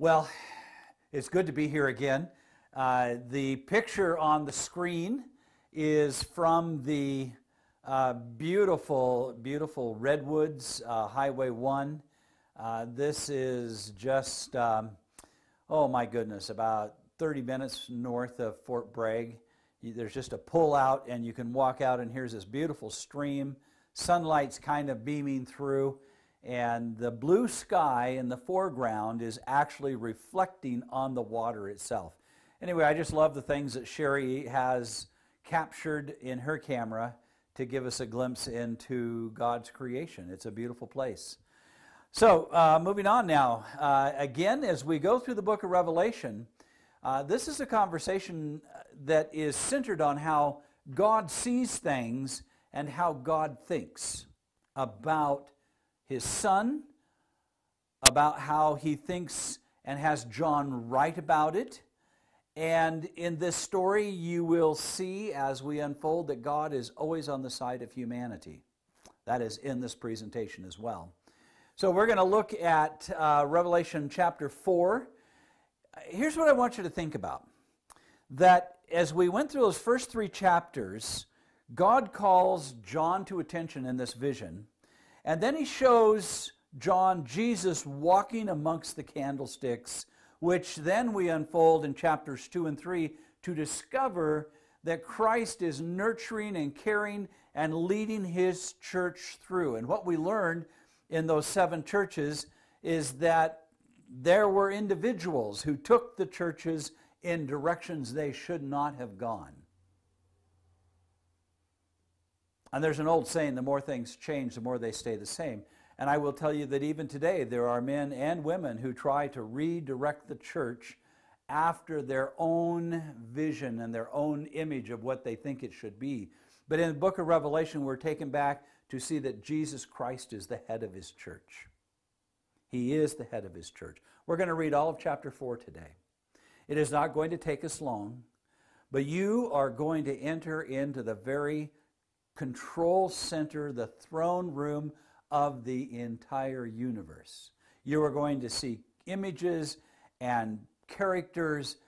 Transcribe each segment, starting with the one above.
Well, it's good to be here again. Uh, the picture on the screen is from the uh, beautiful, beautiful Redwoods uh, Highway 1. Uh, this is just, um, oh my goodness, about 30 minutes north of Fort Bragg. There's just a pull out, and you can walk out, and here's this beautiful stream. Sunlight's kind of beaming through and the blue sky in the foreground is actually reflecting on the water itself. Anyway, I just love the things that Sherry has captured in her camera to give us a glimpse into God's creation. It's a beautiful place. So, uh, moving on now. Uh, again, as we go through the book of Revelation, uh, this is a conversation that is centered on how God sees things and how God thinks about his son, about how he thinks and has John write about it. And in this story, you will see as we unfold that God is always on the side of humanity. That is in this presentation as well. So we're going to look at uh, Revelation chapter 4. Here's what I want you to think about that as we went through those first three chapters, God calls John to attention in this vision and then he shows John Jesus walking amongst the candlesticks, which then we unfold in chapters 2 and 3 to discover that Christ is nurturing and caring and leading his church through. And what we learned in those seven churches is that there were individuals who took the churches in directions they should not have gone. And there's an old saying the more things change, the more they stay the same. And I will tell you that even today, there are men and women who try to redirect the church after their own vision and their own image of what they think it should be. But in the book of Revelation, we're taken back to see that Jesus Christ is the head of his church. He is the head of his church. We're going to read all of chapter 4 today. It is not going to take us long, but you are going to enter into the very control center, the throne room of the entire universe. You are going to see images and characters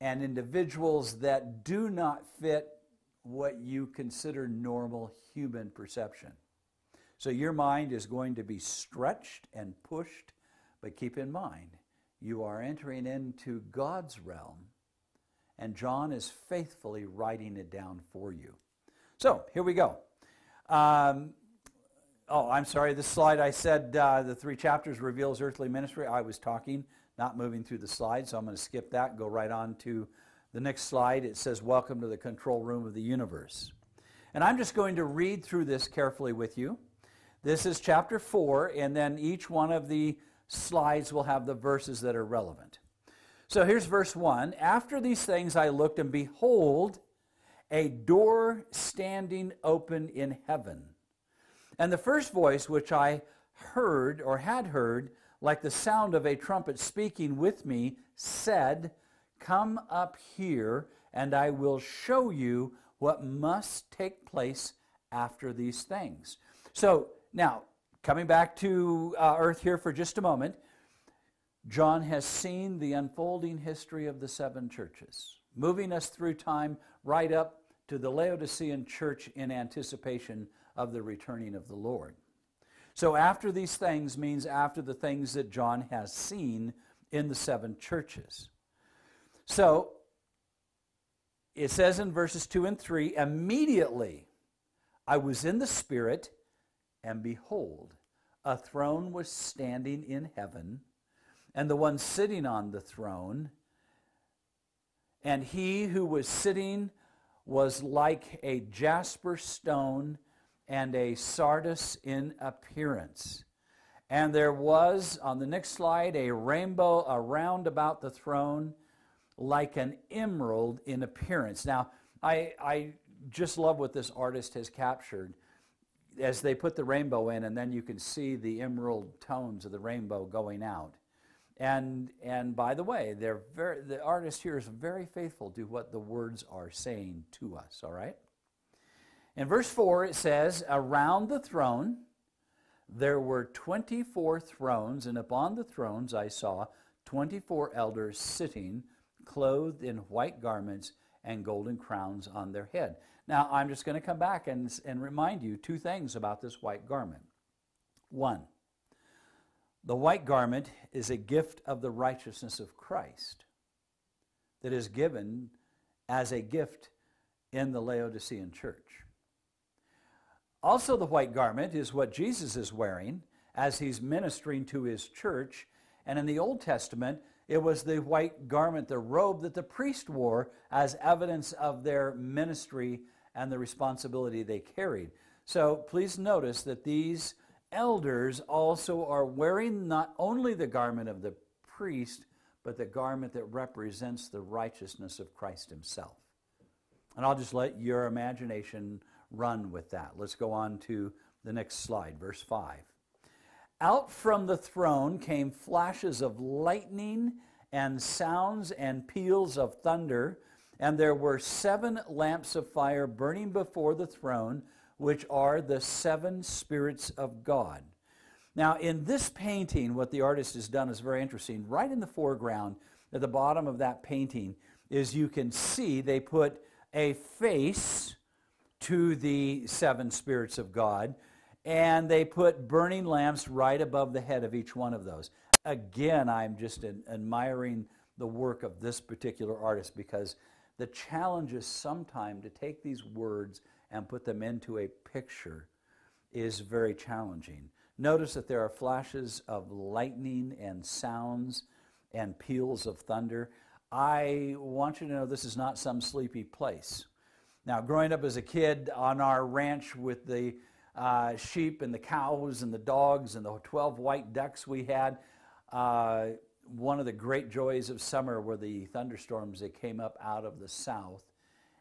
and individuals that do not fit what you consider normal human perception. So your mind is going to be stretched and pushed, but keep in mind, you are entering into God's realm, and John is faithfully writing it down for you. So here we go. Um, oh, I'm sorry. This slide I said uh, the three chapters reveals earthly ministry. I was talking, not moving through the slide, so I'm going to skip that. Go right on to the next slide. It says, "Welcome to the control room of the universe." And I'm just going to read through this carefully with you. This is chapter four, and then each one of the slides will have the verses that are relevant. So here's verse 1 After these things I looked, and behold, a door standing open in heaven. And the first voice which I heard or had heard, like the sound of a trumpet speaking with me, said, Come up here, and I will show you what must take place after these things. So, now, coming back to uh, earth here for just a moment, John has seen the unfolding history of the seven churches, moving us through time right up to the Laodicean church in anticipation of the returning of the Lord. So, after these things means after the things that John has seen in the seven churches. So, it says in verses 2 and 3 immediately I was in the Spirit, and behold, a throne was standing in heaven, and the one sitting on the throne, and he who was sitting was like a jasper stone and a sardius in appearance. And there was, on the next slide, a rainbow around about the throne like an emerald in appearance. Now, I, I just love what this artist has captured as they put the rainbow in, and then you can see the emerald tones of the rainbow going out. And, and by the way, they're very, the artist here is very faithful to what the words are saying to us, all right? In verse 4, it says, Around the throne there were 24 thrones, and upon the thrones I saw 24 elders sitting, clothed in white garments and golden crowns on their head. Now, I'm just going to come back and, and remind you two things about this white garment. One, the white garment is a gift of the righteousness of Christ that is given as a gift in the Laodicean church. Also, the white garment is what Jesus is wearing as he's ministering to his church. And in the Old Testament, it was the white garment, the robe that the priest wore as evidence of their ministry and the responsibility they carried. So please notice that these elders also are wearing not only the garment of the priest, but the garment that represents the righteousness of Christ himself. And I'll just let your imagination run with that. Let's go on to the next slide, verse 5. Out from the throne came flashes of lightning and sounds and peals of thunder, and there were seven lamps of fire burning before the throne, which are the seven spirits of God. Now, in this painting, what the artist has done is very interesting. Right in the foreground, at the bottom of that painting, is you can see they put a face to the seven spirits of God, and they put burning lamps right above the head of each one of those. Again, I'm just admiring the work of this particular artist because the challenge is sometimes to take these words and put them into a picture is very challenging. Notice that there are flashes of lightning and sounds and peals of thunder. I want you to know this is not some sleepy place. Now, growing up as a kid on our ranch with the uh, sheep and the cows and the dogs and the 12 white ducks we had, uh, one of the great joys of summer were the thunderstorms that came up out of the south.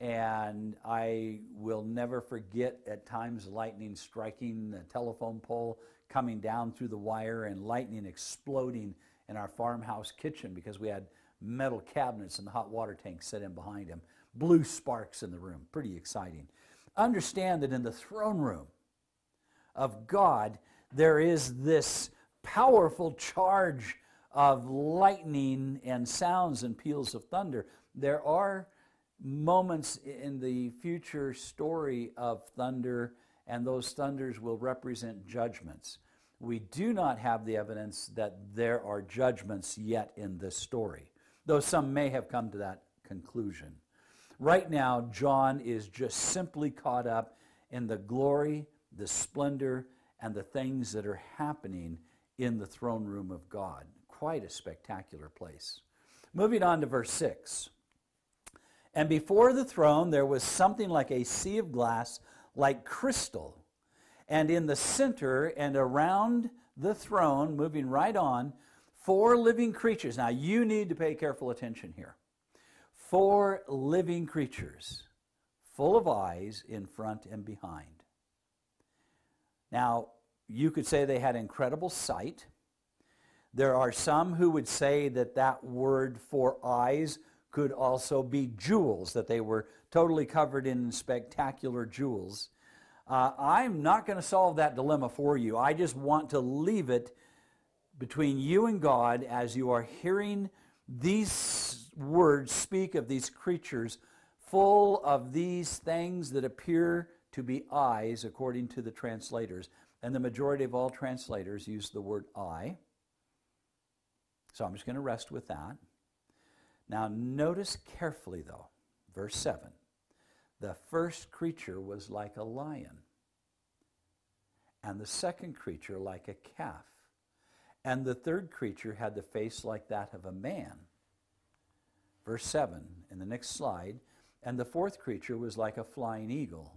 And I will never forget at times lightning striking the telephone pole, coming down through the wire, and lightning exploding in our farmhouse kitchen because we had metal cabinets and the hot water tank set in behind him. Blue sparks in the room. Pretty exciting. Understand that in the throne room of God, there is this powerful charge of lightning and sounds and peals of thunder. There are moments in the future story of thunder, and those thunders will represent judgments. We do not have the evidence that there are judgments yet in this story, though some may have come to that conclusion. Right now, John is just simply caught up in the glory, the splendor, and the things that are happening in the throne room of God. Quite a spectacular place. Moving on to verse 6. And before the throne there was something like a sea of glass, like crystal. And in the center and around the throne, moving right on, four living creatures. Now you need to pay careful attention here. Four living creatures, full of eyes in front and behind. Now, you could say they had incredible sight. There are some who would say that that word for eyes could also be jewels, that they were totally covered in spectacular jewels. Uh, I'm not going to solve that dilemma for you. I just want to leave it between you and God as you are hearing these words speak of these creatures full of these things that appear to be eyes, according to the translators. And the majority of all translators use the word eye. So I'm just going to rest with that. Now, notice carefully, though, verse 7. The first creature was like a lion, and the second creature like a calf, and the third creature had the face like that of a man. Verse 7 in the next slide, and the fourth creature was like a flying eagle.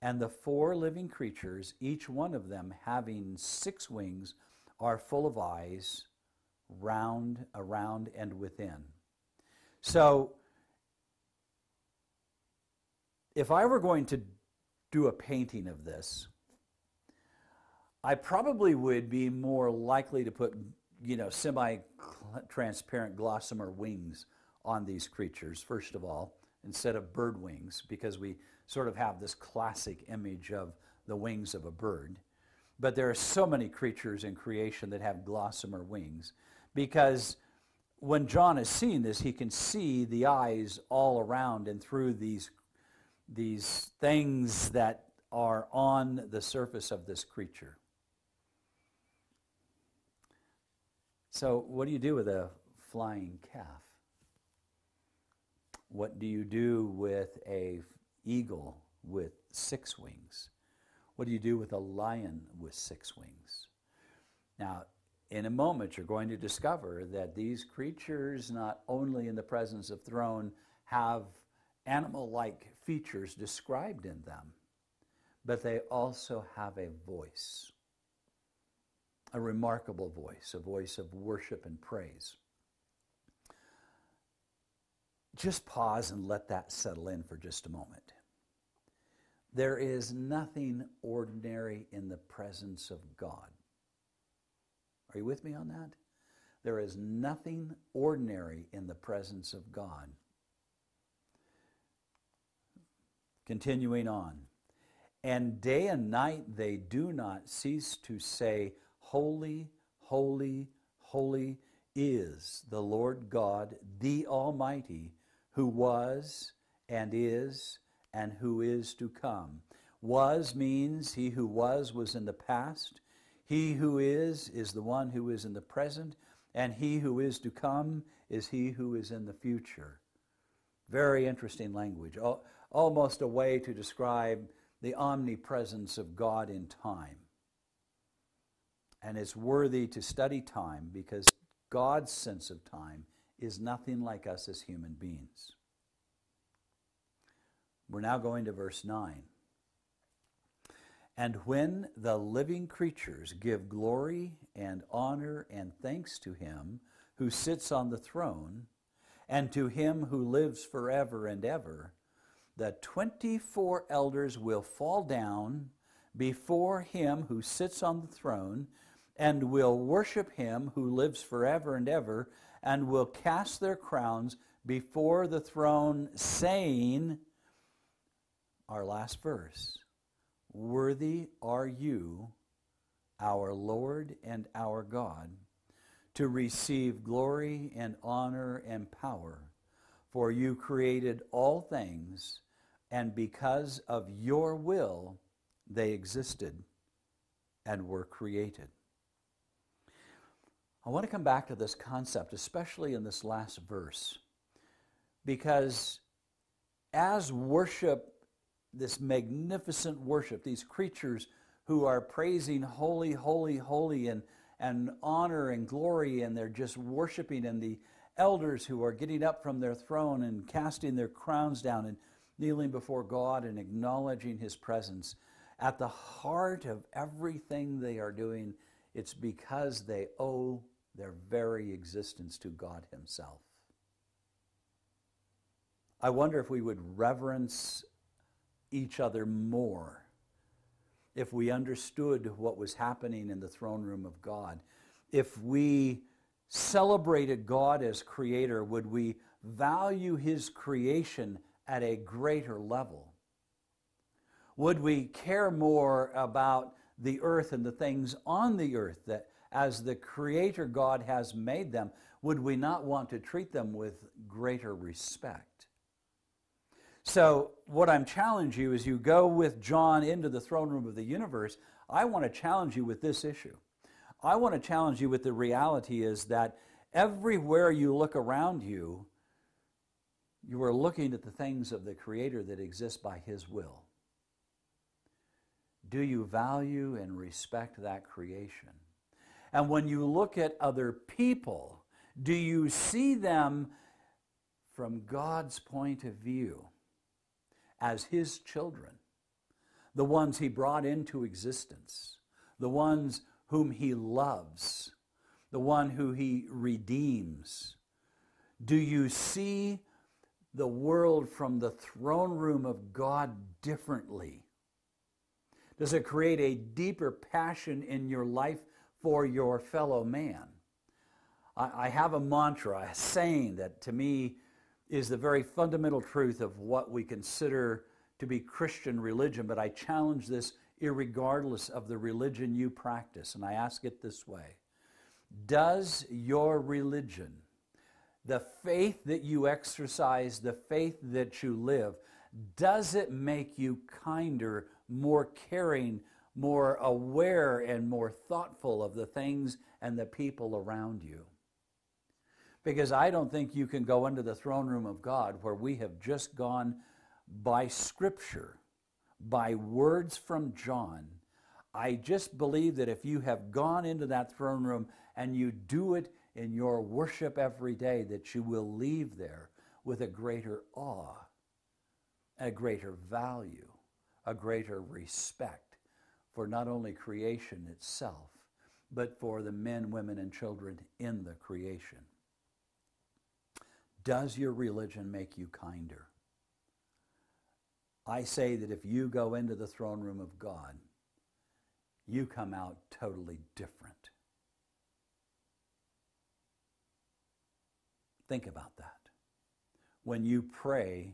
And the four living creatures, each one of them having six wings, are full of eyes round, around, and within. So, if I were going to do a painting of this, I probably would be more likely to put, you know, semi-transparent gossamer wings on these creatures, first of all, instead of bird wings, because we sort of have this classic image of the wings of a bird. But there are so many creatures in creation that have gossamer wings. Because when John is seeing this, he can see the eyes all around and through these, these things that are on the surface of this creature. So, what do you do with a flying calf? What do you do with a eagle with six wings? What do you do with a lion with six wings? Now, in a moment, you're going to discover that these creatures, not only in the presence of throne, have animal like features described in them, but they also have a voice, a remarkable voice, a voice of worship and praise. Just pause and let that settle in for just a moment. There is nothing ordinary in the presence of God. Are you with me on that? There is nothing ordinary in the presence of God. Continuing on. And day and night they do not cease to say, Holy, holy, holy is the Lord God, the Almighty, who was and is and who is to come. Was means he who was was in the past. He who is is the one who is in the present, and he who is to come is he who is in the future. Very interesting language. Almost a way to describe the omnipresence of God in time. And it's worthy to study time because God's sense of time is nothing like us as human beings. We're now going to verse 9. And when the living creatures give glory and honor and thanks to him who sits on the throne, and to him who lives forever and ever, the 24 elders will fall down before him who sits on the throne, and will worship him who lives forever and ever, and will cast their crowns before the throne, saying, Our last verse. Worthy are you, our Lord and our God, to receive glory and honor and power. For you created all things, and because of your will they existed and were created. I want to come back to this concept, especially in this last verse, because as worship this magnificent worship, these creatures who are praising holy, holy, holy, and, and honor and glory, and they're just worshiping, and the elders who are getting up from their throne and casting their crowns down and kneeling before God and acknowledging His presence. At the heart of everything they are doing, it's because they owe their very existence to God Himself. I wonder if we would reverence each other more if we understood what was happening in the throne room of God. If we celebrated God as creator, would we value his creation at a greater level? Would we care more about the earth and the things on the earth that as the creator God has made them, would we not want to treat them with greater respect? So, what I'm challenging you is you go with John into the throne room of the universe. I want to challenge you with this issue. I want to challenge you with the reality is that everywhere you look around you, you are looking at the things of the Creator that exist by His will. Do you value and respect that creation? And when you look at other people, do you see them from God's point of view? As his children, the ones he brought into existence, the ones whom he loves, the one who he redeems? Do you see the world from the throne room of God differently? Does it create a deeper passion in your life for your fellow man? I, have a mantra, a saying that to me is the very fundamental truth of what we consider to be Christian religion, but I challenge this regardless of the religion you practice, and I ask it this way. Does your religion, the faith that you exercise, the faith that you live, does it make you kinder, more caring, more aware, and more thoughtful of the things and the people around you? Because I don't think you can go into the throne room of God where we have just gone by Scripture, by words from John. I just believe that if you have gone into that throne room and you do it in your worship every day, that you will leave there with a greater awe, a greater value, a greater respect for not only creation itself, but for the men, women, and children in the creation. Does your religion make you kinder? I say that if you go into the throne room of God, you come out totally different. Think about that. When you pray,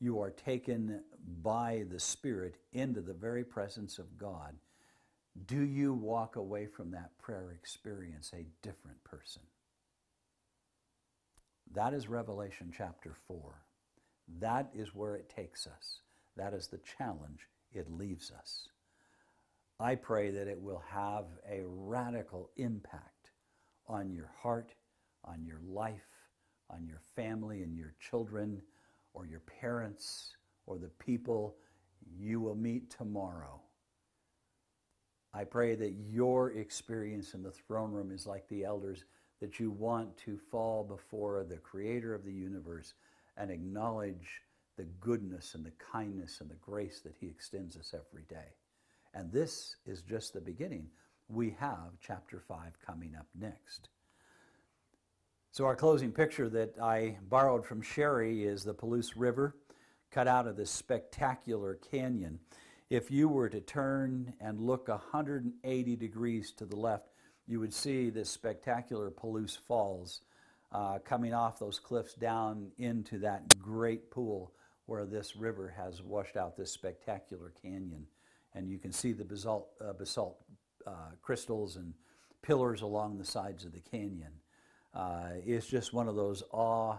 you are taken by the Spirit into the very presence of God. Do you walk away from that prayer experience a different person? That is Revelation chapter 4. That is where it takes us. That is the challenge it leaves us. I pray that it will have a radical impact on your heart, on your life, on your family and your children, or your parents, or the people you will meet tomorrow. I pray that your experience in the throne room is like the elders, that you want to fall before the creator of the universe and acknowledge the goodness and the kindness and the grace that he extends us every day. And this is just the beginning. We have chapter 5 coming up next. So, our closing picture that I borrowed from Sherry is the Palouse River cut out of this spectacular canyon. If you were to turn and look 180 degrees to the left, you would see this spectacular Palouse Falls uh, coming off those cliffs down into that great pool where this river has washed out this spectacular canyon. And you can see the basalt, uh, basalt uh, crystals and pillars along the sides of the canyon. Uh, it's just one of those awe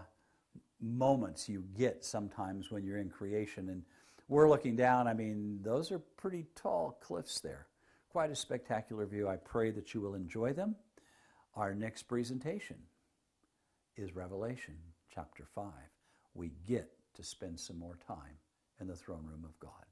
moments you get sometimes when you're in creation. And we're looking down, I mean, those are pretty tall cliffs there. Quite a spectacular view. I pray that you will enjoy them. Our next presentation is Revelation chapter 5. We get to spend some more time in the throne room of God.